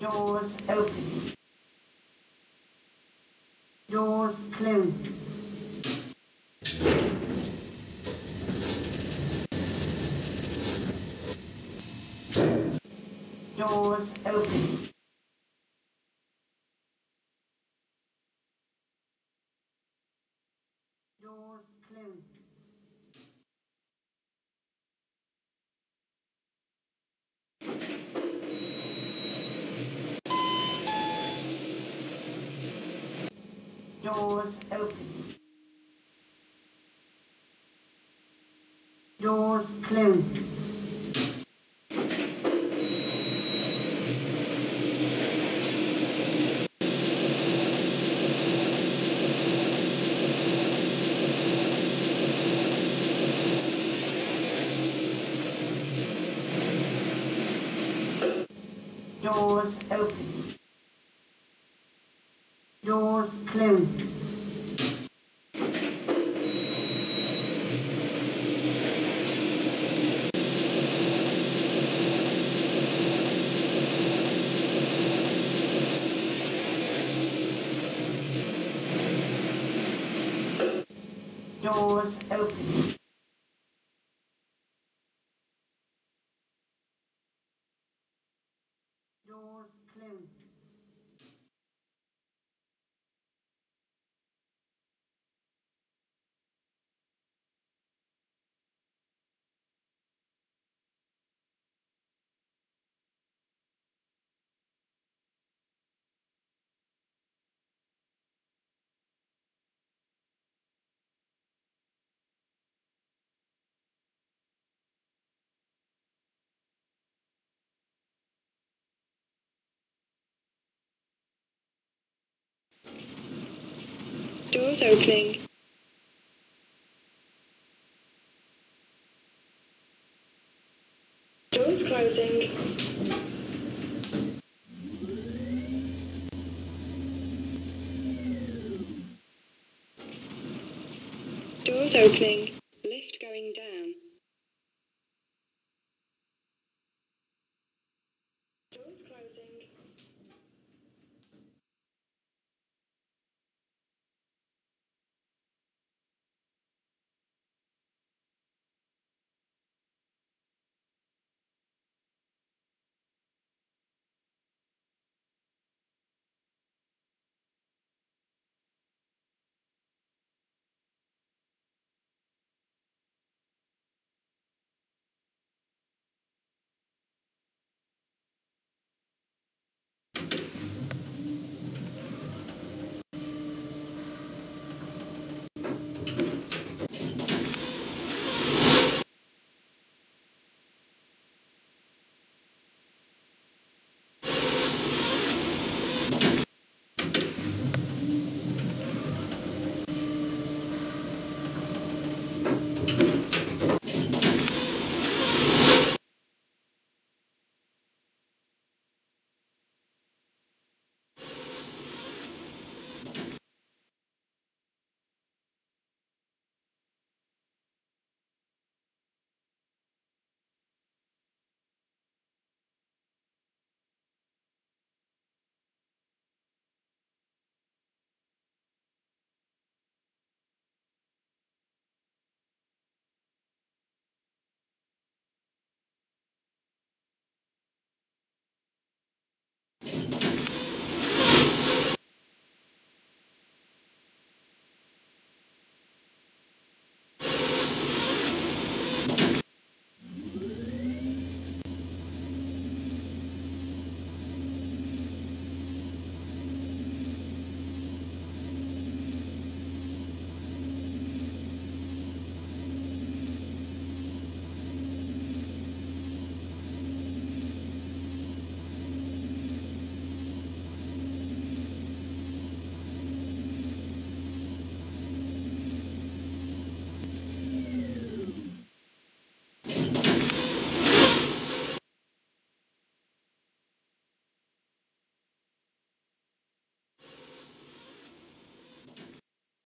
Doors open. Doors closed. Doors open. Doors closed. Doors open. Doors closed. Doors open. Doors closed. Doors open. Doors closed. Doors opening. Doors closing. Doors opening.